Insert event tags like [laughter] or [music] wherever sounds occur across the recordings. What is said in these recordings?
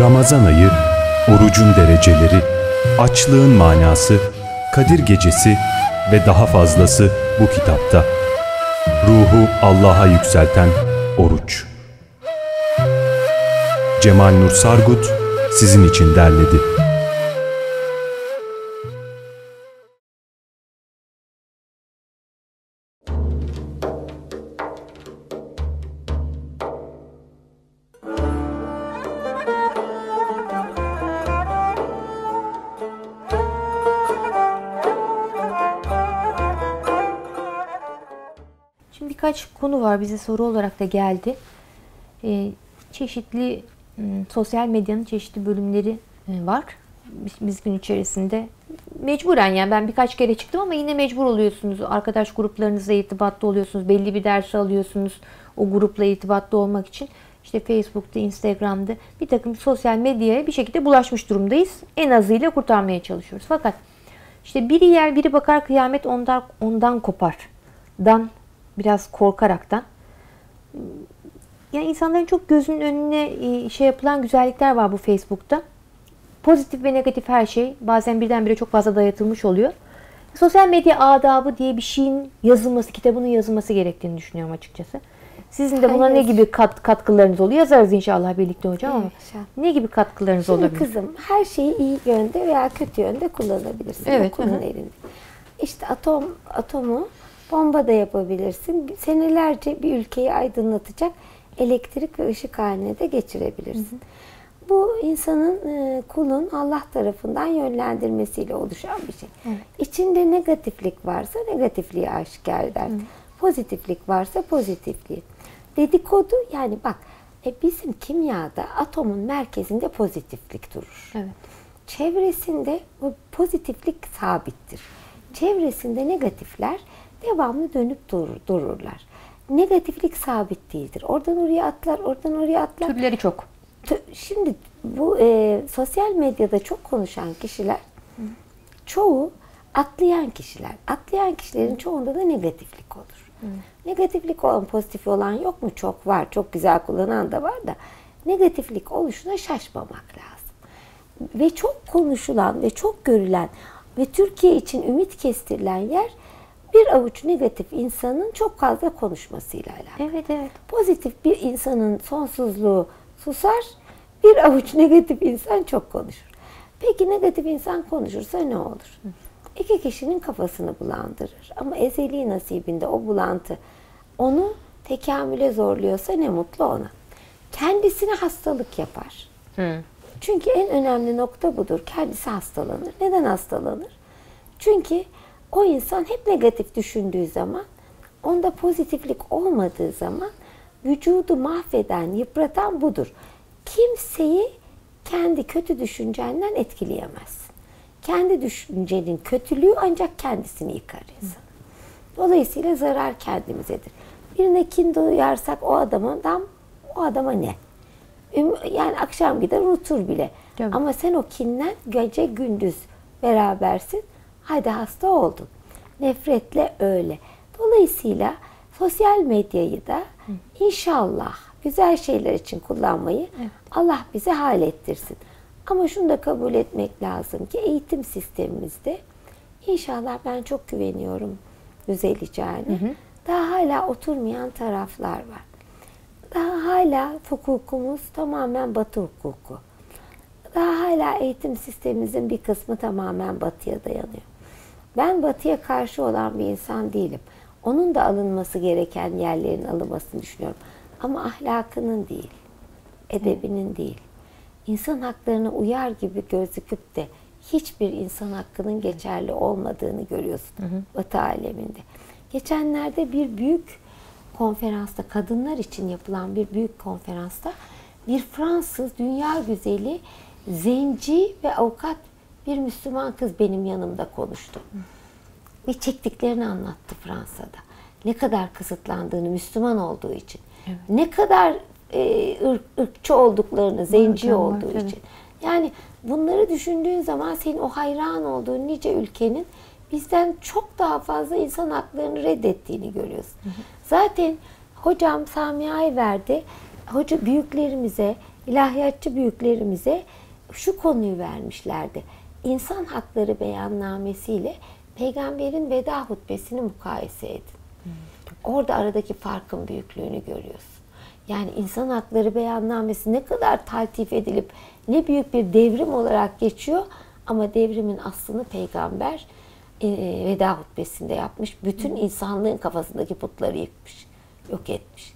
Ramazan ayı, orucun dereceleri, açlığın manası, Kadir gecesi ve daha fazlası bu kitapta. Ruhu Allah'a yükselten oruç. Cemal Nur Sargut sizin için derledi. Birkaç konu var bize soru olarak da geldi. Ee, çeşitli m, sosyal medyanın çeşitli bölümleri e, var. Biz, biz gün içerisinde mecburen yani ben birkaç kere çıktım ama yine mecbur oluyorsunuz. Arkadaş gruplarınızla irtibatta oluyorsunuz. Belli bir ders alıyorsunuz o grupla irtibatta olmak için. İşte Facebook'ta, Instagram'da bir takım sosyal medyaya bir şekilde bulaşmış durumdayız. En azıyla kurtarmaya çalışıyoruz. Fakat işte biri yer biri bakar kıyamet ondan, ondan kopar. Dan biraz korkaraktan yani insanların çok gözünün önüne e, şey yapılan güzellikler var bu Facebook'ta. Pozitif ve negatif her şey bazen birdenbire çok fazla dayatılmış oluyor. Sosyal medya adabı diye bir şeyin yazılması, kitabının yazılması gerektiğini düşünüyorum açıkçası. Sizin de buna ne Hayır. gibi kat, katkılarınız oluyor? Yazarız inşallah birlikte hocam ama İnşallah. ne gibi katkılarınız Şimdi olabilir? kızım her şeyi iyi yönde veya kötü yönde kullanabilirsin. Evet, hı. elinde. İşte atom atomu bomba da yapabilirsin. Senelerce bir ülkeyi aydınlatacak elektrik ve ışık haline de geçirebilirsin. Bu insanın e, kulun Allah tarafından yönlendirmesiyle oluşan bir şey. İçinde negatiflik varsa negatifliği aşikar eder. Pozitiflik varsa pozitifliği. Dedikodu yani bak e, bizim kimyada atomun merkezinde pozitiflik durur. Evet. Çevresinde bu pozitiflik sabittir. Çevresinde negatifler devamlı dönüp durur, dururlar. Negatiflik sabit değildir. Oradan oraya atlar, oradan oraya atlar. Türleri çok. Şimdi bu e, sosyal medyada çok konuşan kişiler çoğu atlayan kişiler. Atlayan kişilerin çoğunda da negatiflik olur. Negatiflik olan, pozitif olan yok mu? Çok var. Çok güzel kullanan da var da negatiflik oluşuna şaşmamak lazım. Ve çok konuşulan ve çok görülen ve Türkiye için ümit kestirilen yer bir avuç negatif insanın çok fazla konuşmasıyla alakalı. Evet evet. Pozitif bir insanın sonsuzluğu susar, bir avuç negatif insan çok konuşur. Peki negatif insan konuşursa ne olur? İki kişinin kafasını bulandırır. Ama ezeli nasibinde o bulantı onu tekamüle zorluyorsa ne mutlu ona. Kendisine hastalık yapar. Hı. Çünkü en önemli nokta budur. Kendisi hastalanır. Neden hastalanır? Çünkü o insan hep negatif düşündüğü zaman, onda pozitiflik olmadığı zaman vücudu mahveden, yıpratan budur. Kimseyi kendi kötü düşüncenden etkileyemezsin. Kendi düşüncenin kötülüğü ancak kendisini yıkar insan. Dolayısıyla zarar kendimizedir. Birine kin duyarsak o adamdan o adama ne? Yani akşam gider unutur bile. Tabii. Ama sen o kinden gece gündüz berabersin. Hadi hasta oldun. Nefretle öyle. Dolayısıyla sosyal medyayı da inşallah güzel şeyler için kullanmayı Allah bize hallettirsin. Ama şunu da kabul etmek lazım ki eğitim sistemimizde inşallah ben çok güveniyorum düzeleceğine. Daha hala oturmayan taraflar var. Daha hala hukukumuz tamamen batı hukuku. Daha hala eğitim sistemimizin bir kısmı tamamen batıya dayanıyor. Ben batıya karşı olan bir insan değilim. Onun da alınması gereken yerlerin alınmasını düşünüyorum. Ama ahlakının değil, edebinin değil. İnsan haklarına uyar gibi gözüküp de hiçbir insan hakkının geçerli olmadığını görüyorsun Batı aleminde. Geçenlerde bir büyük konferansta, kadınlar için yapılan bir büyük konferansta bir Fransız dünya güzeli, zenci ve avukat bir Müslüman kız benim yanımda konuştu. Ve çektiklerini anlattı Fransa'da. Ne kadar kısıtlandığını Müslüman olduğu için. Ne kadar e, ırk- ırkçı olduklarını, zenci var, olduğu evet. için. Yani bunları düşündüğün zaman senin o hayran olduğun nice ülkenin bizden çok daha fazla insan haklarını reddettiğini görüyorsun. Zaten hocam Sami Ayverdi hoca büyüklerimize ilahiyatçı büyüklerimize şu konuyu vermişlerdi. İnsan hakları beyannamesiyle peygamberin veda hutbesini mukayese edin. Orada aradaki farkın büyüklüğünü görüyorsun. Yani insan hakları beyannamesi ne kadar taltif edilip ne büyük bir devrim olarak geçiyor ama devrimin aslını peygamber e, veda hutbesinde yapmış. Bütün insanlığın kafasındaki putları yıkmış, yok etmiş.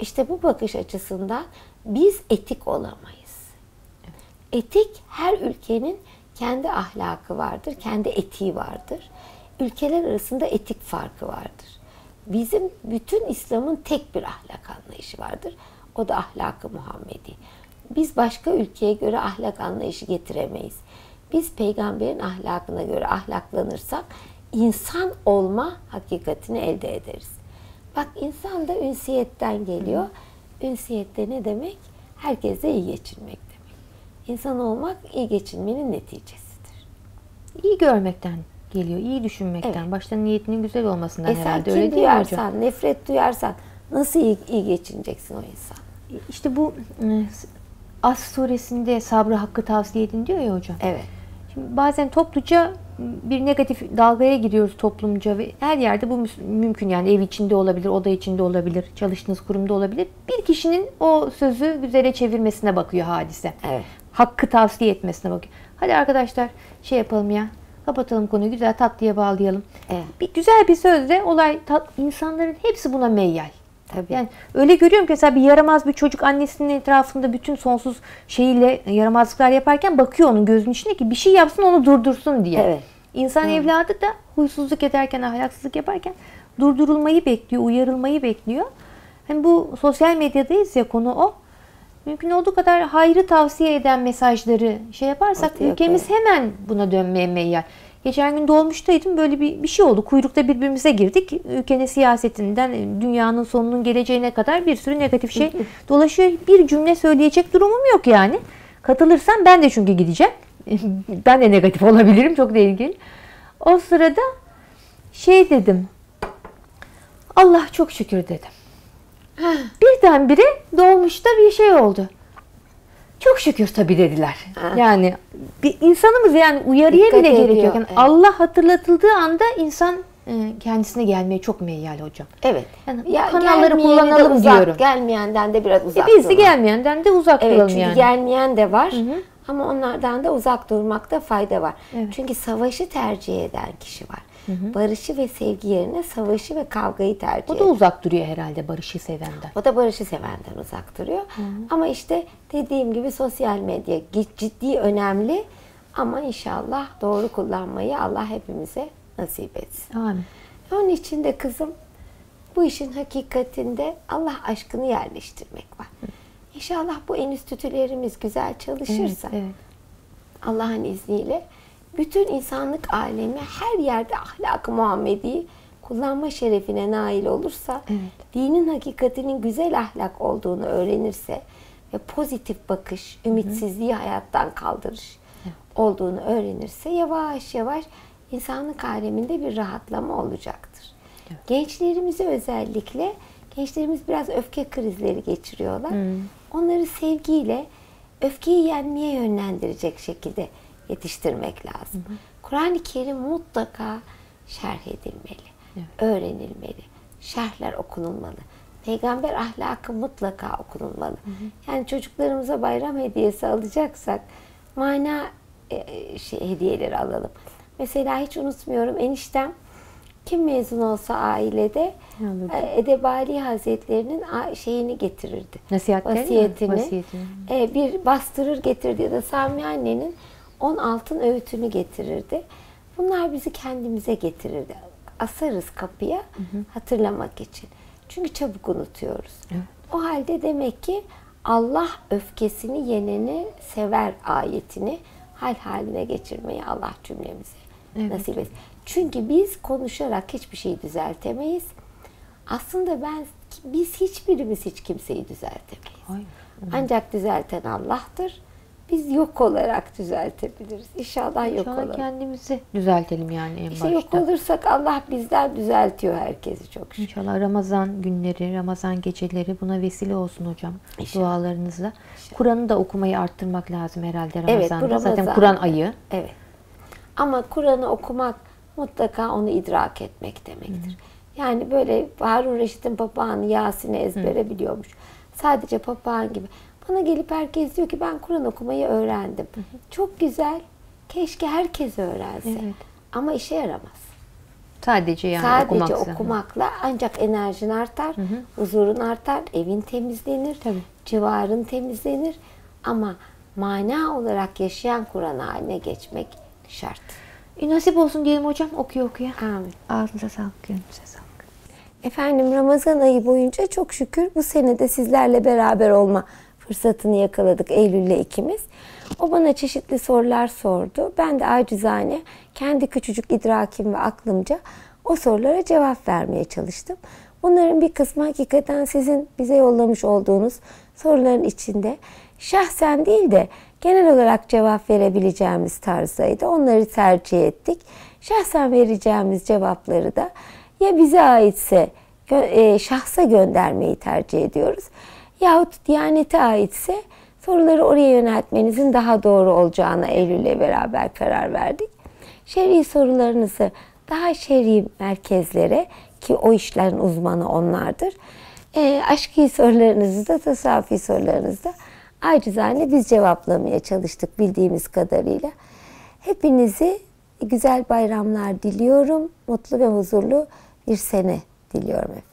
İşte bu bakış açısından biz etik olamayız. Etik her ülkenin kendi ahlakı vardır, kendi etiği vardır. Ülkeler arasında etik farkı vardır. Bizim bütün İslam'ın tek bir ahlak anlayışı vardır. O da ahlakı Muhammedi. Biz başka ülkeye göre ahlak anlayışı getiremeyiz. Biz peygamberin ahlakına göre ahlaklanırsak insan olma hakikatini elde ederiz. Bak insan da ünsiyetten geliyor. Ünsiyette ne demek? Herkese iyi geçinmek. İnsan olmak iyi geçinmenin neticesidir. İyi görmekten geliyor, iyi düşünmekten, Evet. başta niyetinin güzel olmasından E sen herhalde kin öyle değil mi hocam? nefret duyarsan nasıl iyi, iyi geçineceksin o insan? İşte bu e, As suresinde sabrı hakkı tavsiye edin diyor ya hocam. Evet. Şimdi bazen topluca bir negatif dalgaya giriyoruz toplumca ve her yerde bu mümkün yani ev içinde olabilir, oda içinde olabilir, çalıştığınız kurumda olabilir. Bir kişinin o sözü güzele çevirmesine bakıyor hadise. Evet. Hakkı tavsiye etmesine bakıyor. Hadi arkadaşlar şey yapalım ya. Kapatalım konuyu güzel tatlıya bağlayalım. Evet. Bir güzel bir sözle olay tat, insanların hepsi buna meyyal. Tabii. Yani öyle görüyorum ki mesela bir yaramaz bir çocuk annesinin etrafında bütün sonsuz şeyiyle yaramazlıklar yaparken bakıyor onun gözünün içine ki bir şey yapsın onu durdursun diye. Evet. İnsan evladı da huysuzluk ederken, ahlaksızlık yaparken durdurulmayı bekliyor, uyarılmayı bekliyor. Hani bu sosyal medyadayız ya konu o. Mümkün olduğu kadar hayrı tavsiye eden mesajları şey yaparsak Ortaya ülkemiz hemen buna dönmeye meyyal. Geçen gün dolmuştaydım böyle bir, bir şey oldu. Kuyrukta birbirimize girdik. Ülkenin siyasetinden dünyanın sonunun geleceğine kadar bir sürü negatif şey [laughs] dolaşıyor. Bir cümle söyleyecek durumum yok yani. Katılırsam ben de çünkü gideceğim. [laughs] ben de negatif olabilirim. Çok da ilgili. O sırada şey dedim. Allah çok şükür dedim. Birdenbire dolmuşta bir şey oldu. Çok şükür tabii dediler. Ha. Yani bir insanımız yani uyarıya Dikkat bile ediyor, gerek yok. Yani evet. Allah hatırlatıldığı anda insan e, kendisine gelmeye çok meyyal hocam. Evet. Yani bu kanalları de kullanalım uzak, diyorum. Gelmeyenden de biraz E, uzak birisi duralım. gelmeyenden de uzak Evet duralım çünkü yani. gelmeyen de var. Ama onlardan da uzak durmakta fayda var. Evet. Çünkü savaşı tercih eden kişi var. Barışı ve sevgi yerine savaşı ve kavgayı tercih o da ediyor. uzak duruyor herhalde barışı sevenden. O da barışı sevenden uzak duruyor. Ama işte dediğim gibi sosyal medya ciddi önemli. Ama inşallah doğru kullanmayı Allah hepimize nasip etsin. Amin. Onun için de kızım bu işin hakikatinde Allah aşkını yerleştirmek var. İnşallah bu enstitülerimiz güzel çalışırsa Evet, evet. Allah'ın izniyle bütün insanlık alemi her yerde ahlak-ı Muhammedi'yi kullanma şerefine nail olursa, Evet. dinin hakikatinin güzel ahlak olduğunu öğrenirse ve pozitif bakış, ümitsizliği hayattan kaldırış olduğunu öğrenirse yavaş yavaş insanlık aleminde bir rahatlama olacaktır. Gençlerimizi özellikle, gençlerimiz biraz öfke krizleri geçiriyorlar. Onları sevgiyle, öfkeyi yenmeye yönlendirecek şekilde yetiştirmek lazım. Kur'an-ı Kerim mutlaka şerh edilmeli, öğrenilmeli, şerhler okunulmalı. Peygamber ahlakı mutlaka okunulmalı. Yani çocuklarımıza bayram hediyesi alacaksak mana e, şey, hediyeleri alalım. Mesela hiç unutmuyorum eniştem kim mezun olsa ailede e, Edebali Hazretlerinin a- şeyini getirirdi. Nasihatlerini? Vasiyetini. Vasiyetini. E, bir bastırır getirdi ya da Sami annenin on altın öğütünü getirirdi. Bunlar bizi kendimize getirirdi. Asarız kapıya hatırlamak için. Çünkü çabuk unutuyoruz. O halde demek ki Allah öfkesini yeneni sever ayetini hal haline geçirmeyi Allah cümlemize Evet. nasip etsin. Çünkü biz konuşarak hiçbir şeyi düzeltemeyiz. Aslında ben biz hiçbirimiz hiç kimseyi düzeltemeyiz. Hayır. Ancak düzelten Allah'tır. Biz yok olarak düzeltebiliriz. İnşallah yok İnşallah kendimizi düzeltelim yani en İşte yok başta. olursak Allah bizden düzeltiyor herkesi çok şükür. İnşallah Ramazan günleri, Ramazan geceleri buna vesile olsun hocam. İnşallah. Dualarınızla. Kur'an'ı da okumayı arttırmak lazım herhalde Evet, bu Ramazan'da. Zaten Ramazan. Kur'an ayı. Evet. Ama Kur'an'ı okumak mutlaka onu idrak etmek demektir. Yani böyle Harun Reşit'in papağanı Yasin'i ezbere biliyormuş. Sadece papağan gibi. Bana gelip herkes diyor ki ben Kur'an okumayı öğrendim. Çok güzel. Keşke herkes öğrense. Evet. Ama işe yaramaz. Sadece yani Sadece okumaksa. okumakla ancak enerjin artar, huzurun artar, evin temizlenir, Tabii. civarın temizlenir. Ama mana olarak yaşayan Kur'an haline geçmek şart. E, nasip olsun diyelim hocam okuyor okuya. Amin. Ağzınıza sağlık, gönlünüze sağlık. Efendim Ramazan ayı boyunca çok şükür bu sene de sizlerle beraber olma fırsatını yakaladık Eylül'le ikimiz. O bana çeşitli sorular sordu. Ben de acizane kendi küçücük idrakim ve aklımca o sorulara cevap vermeye çalıştım. Bunların bir kısmı hakikaten sizin bize yollamış olduğunuz soruların içinde şahsen değil de genel olarak cevap verebileceğimiz tarzdaydı. Onları tercih ettik. Şahsen vereceğimiz cevapları da ya bize aitse e, şahsa göndermeyi tercih ediyoruz. Yahut Diyanet'e aitse soruları oraya yöneltmenizin daha doğru olacağına Eylül'le beraber karar verdik. Şer'i sorularınızı daha şer'i merkezlere ki o işlerin uzmanı onlardır. E, aşkı sorularınızı da tasavvufi sorularınızı da acizane biz cevaplamaya çalıştık bildiğimiz kadarıyla. Hepinizi güzel bayramlar diliyorum. Mutlu ve huzurlu bir sene diliyorum efendim.